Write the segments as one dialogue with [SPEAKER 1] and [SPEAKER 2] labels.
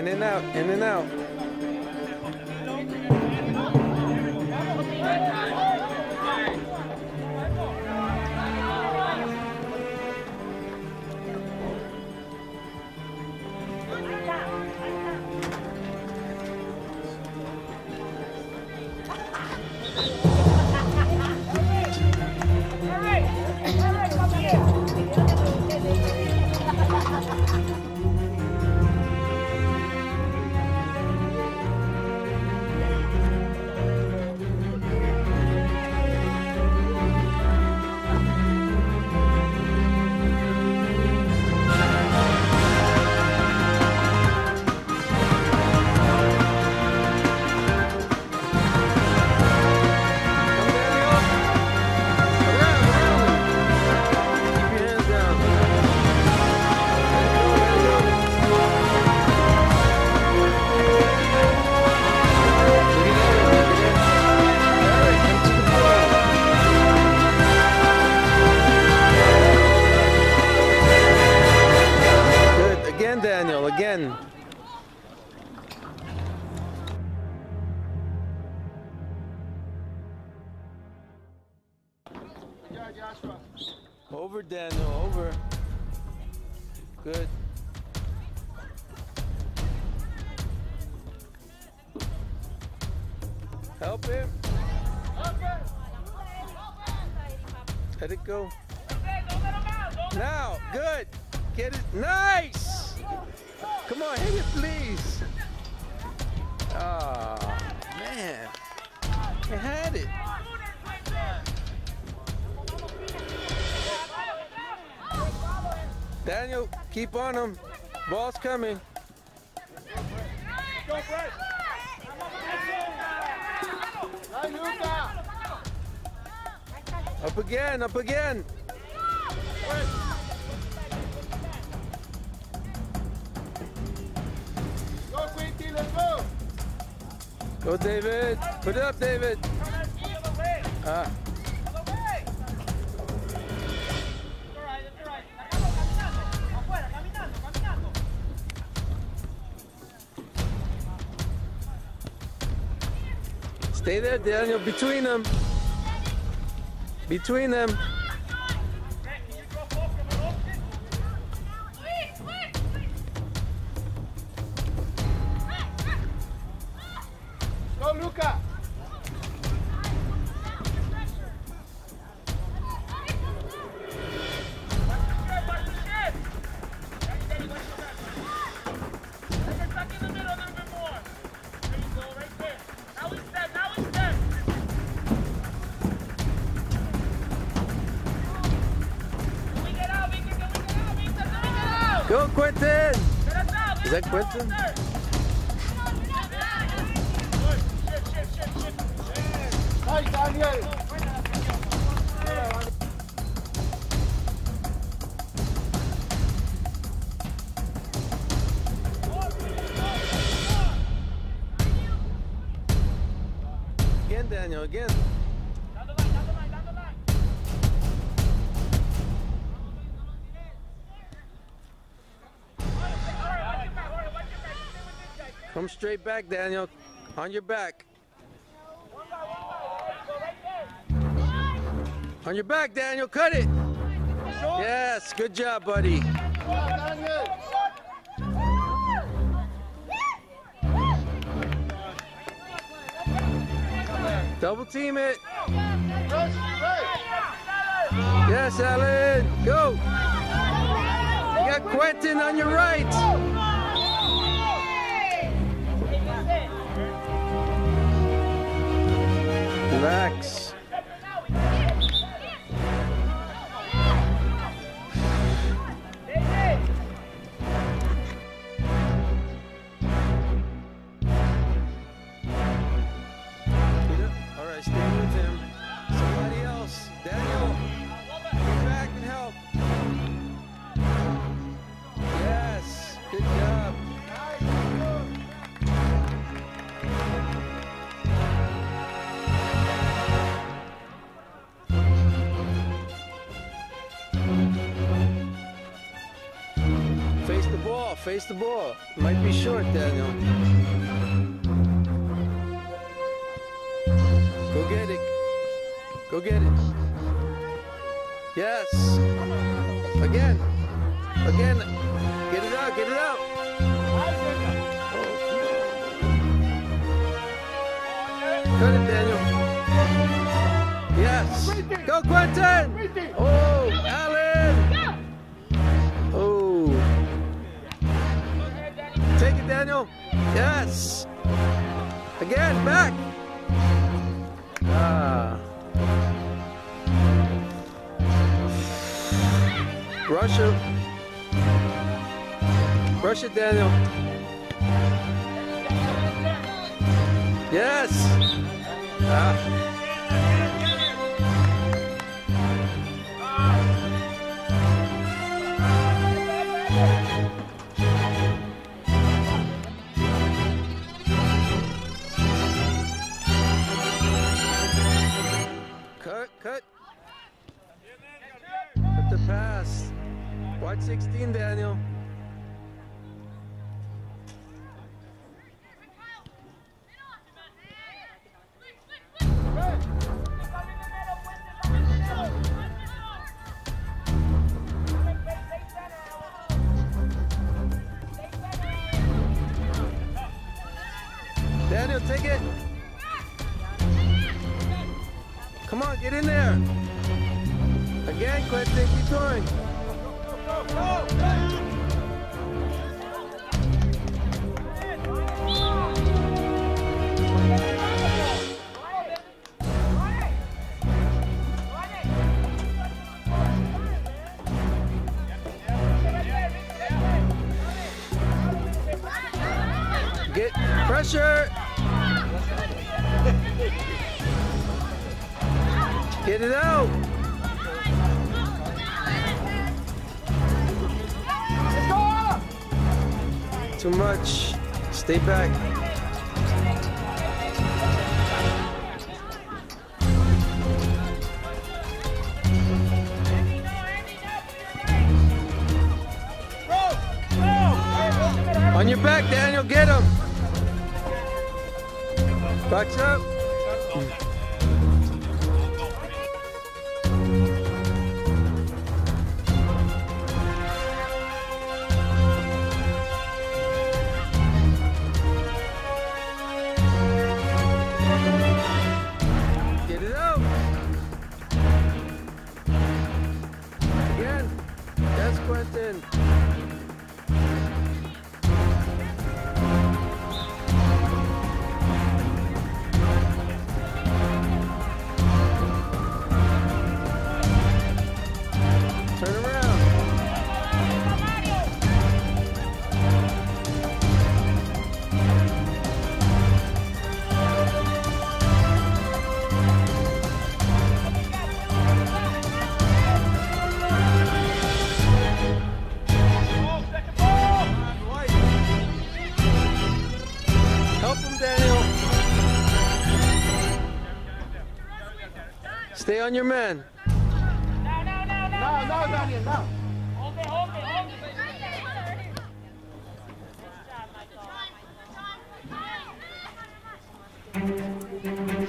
[SPEAKER 1] In and out, in and out. On him. Ball's coming. Up again, up again.
[SPEAKER 2] Go, let's go.
[SPEAKER 1] Go, David. Put it up, David. Ah, stay there, Daniel. Between them. Between them. Quentin? Straight back, Daniel. On your back. On your back, Daniel. Cut it. Yes. Good job, buddy. Double team it. Yes, Alan. Go. You got Quentin on your right. Face the ball. Might be short, Daniel. Go get it. Go get it. Yes. Again. Again. Get it out. Get it out. Cut it, Daniel. Yes. Go, Quentin. Yes. Again, back. Ah. Rush it. Rush it, Daniel. Yes. Ah. Get in there. Again, Quentin, keep going. Get Stay back. Stay on your man.
[SPEAKER 2] No, no, Daniel, no.
[SPEAKER 3] Thank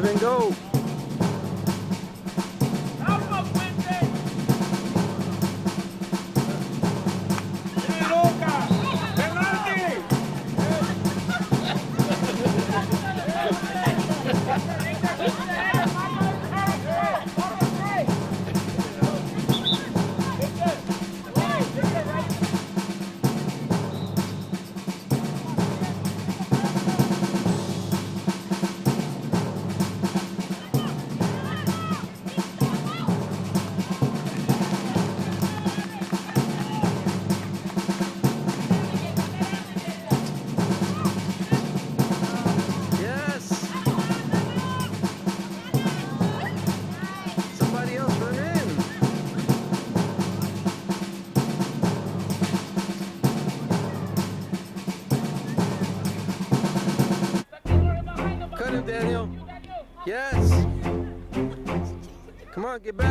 [SPEAKER 1] Give and go. Get back.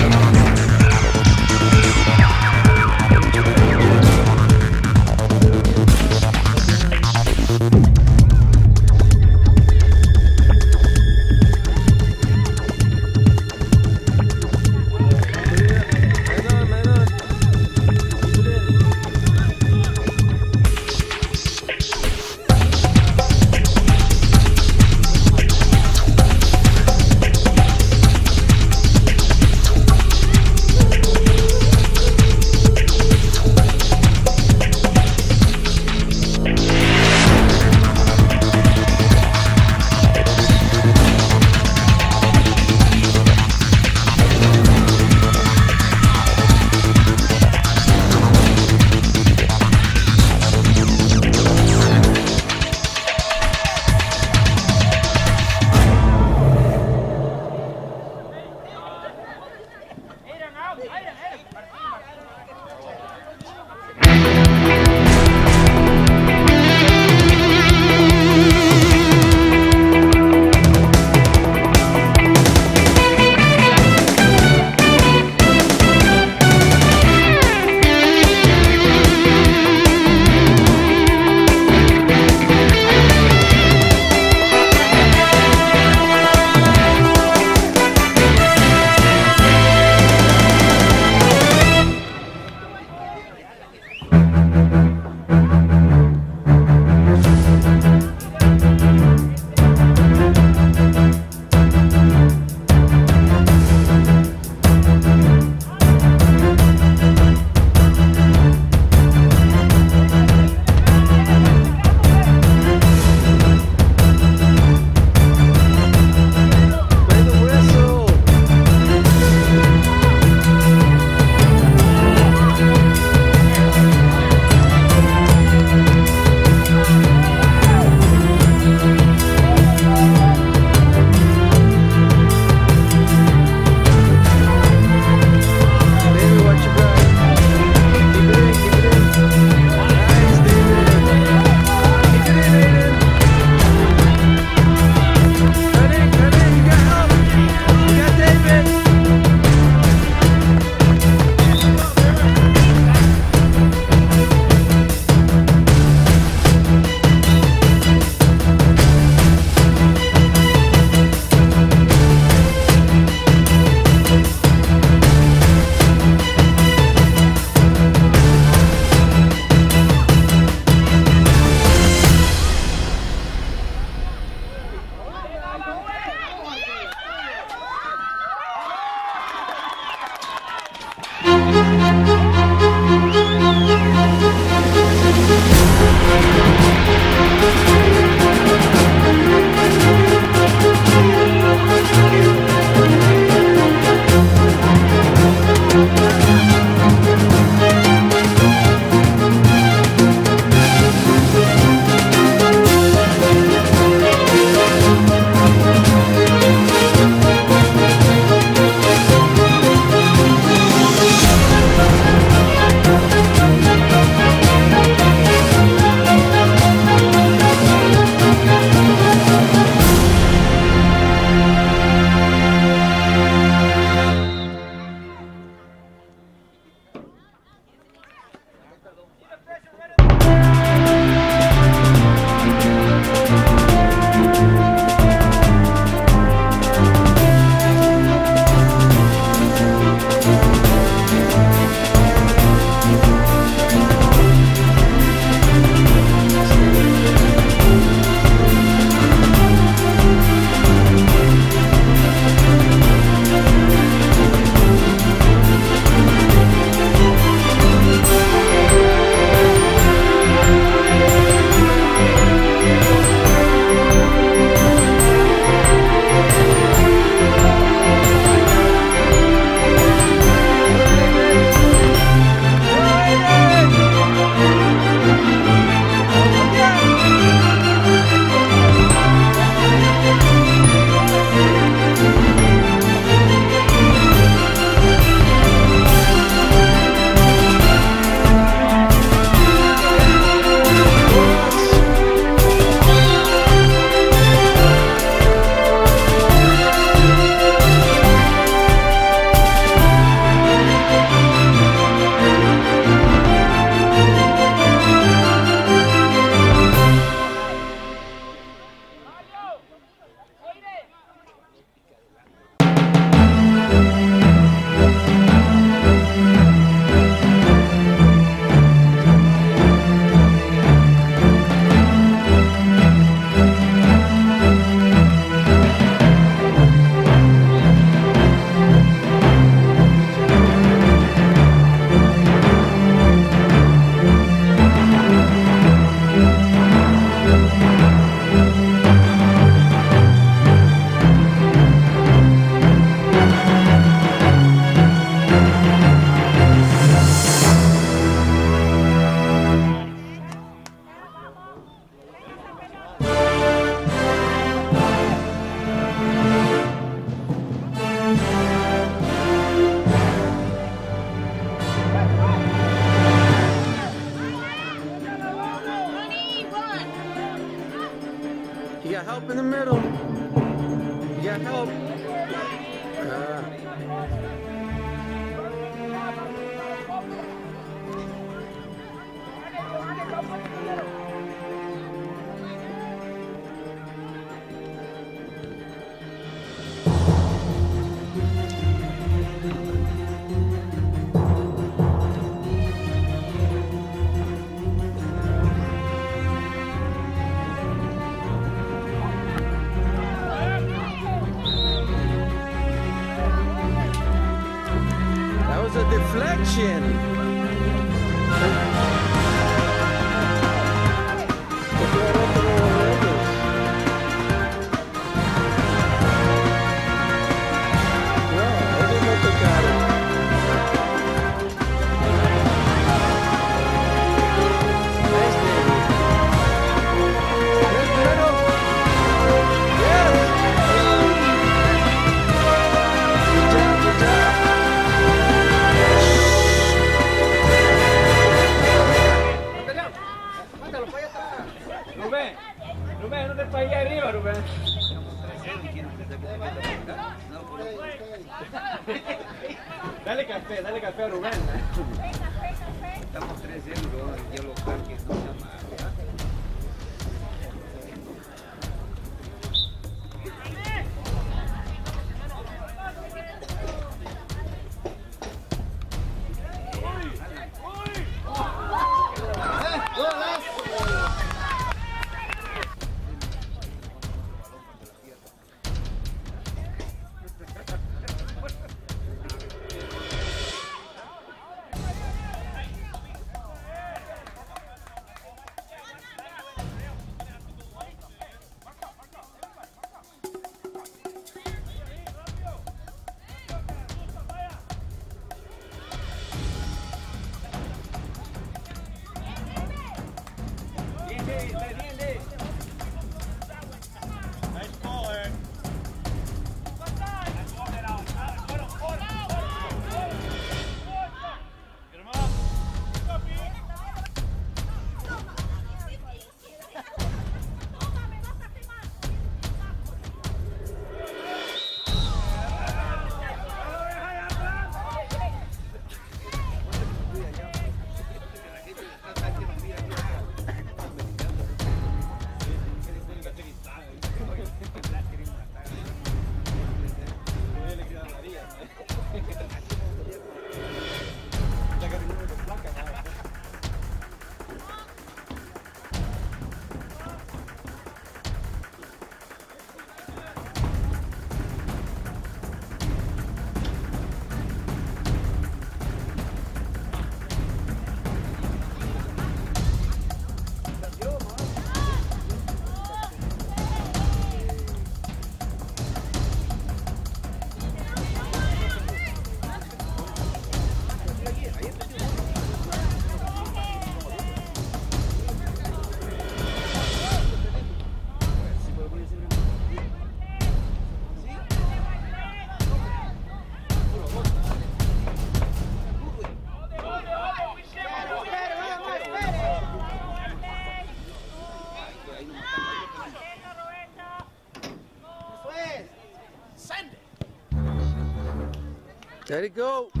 [SPEAKER 1] Let it go.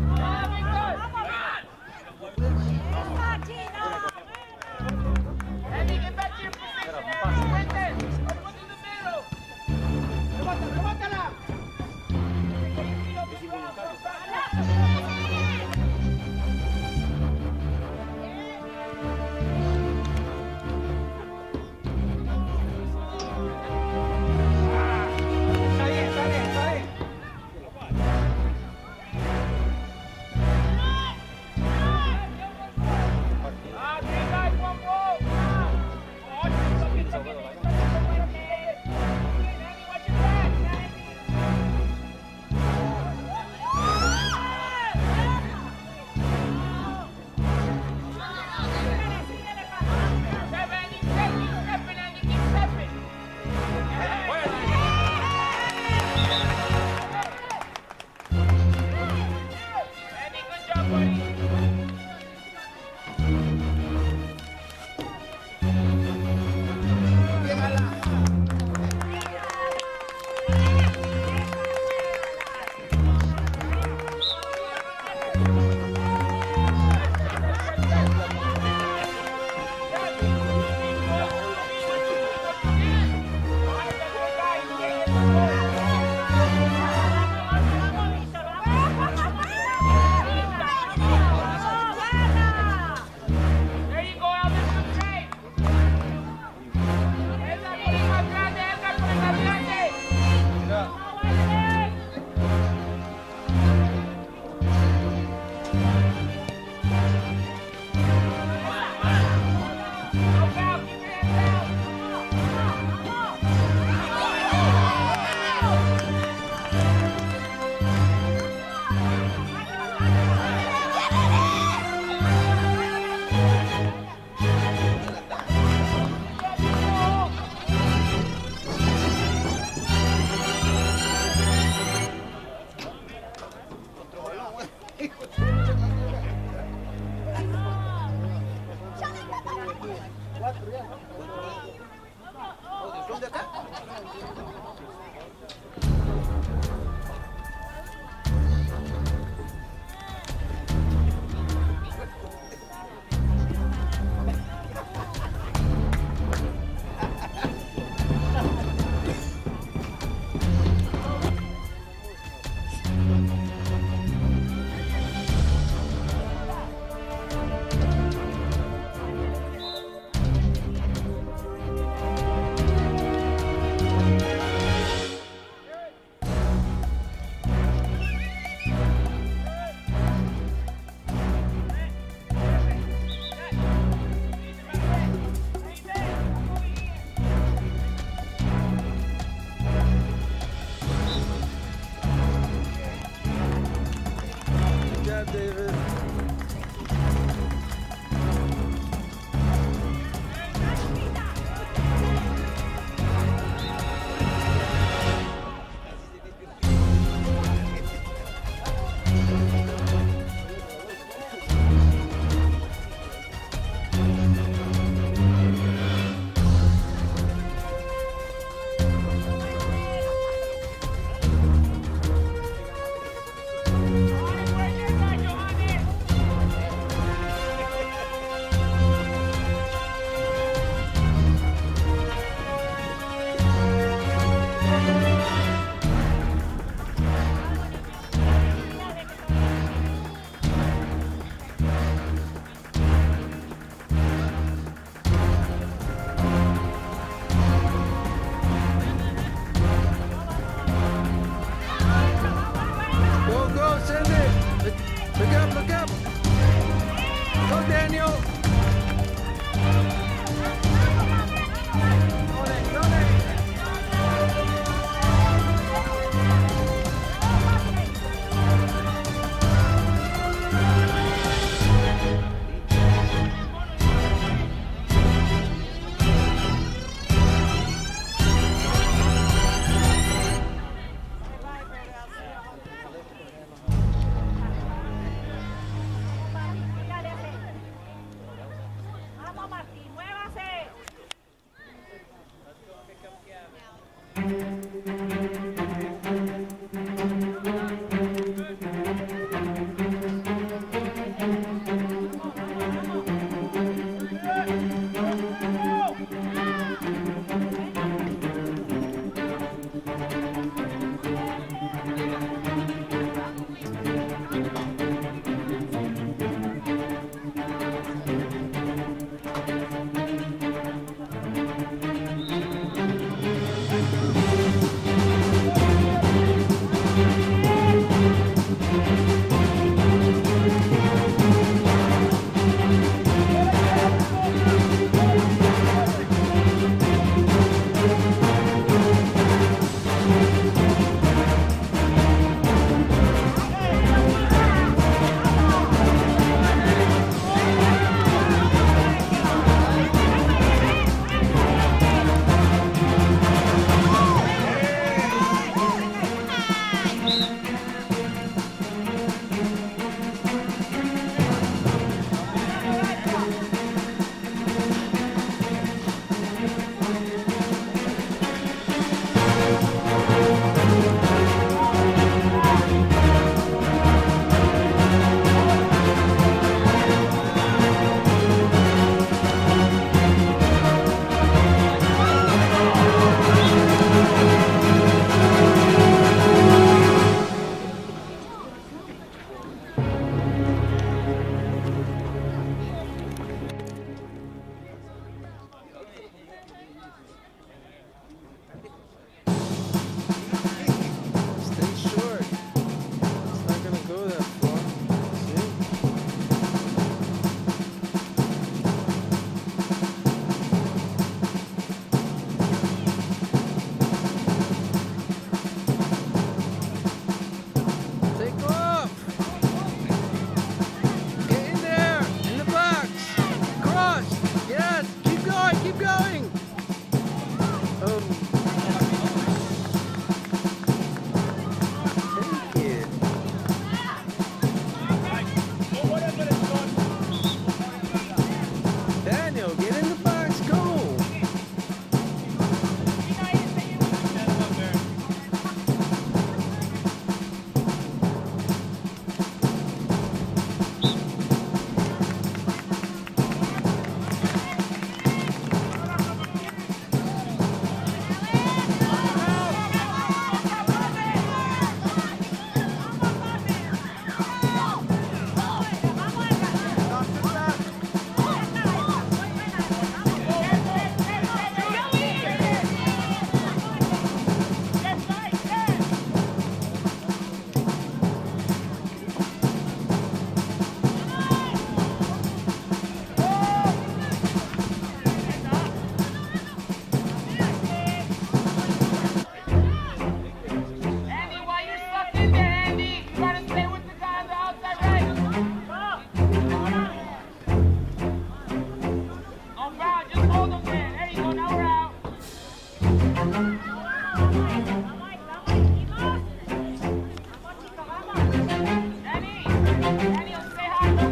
[SPEAKER 1] Daniel.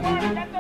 [SPEAKER 4] Hi to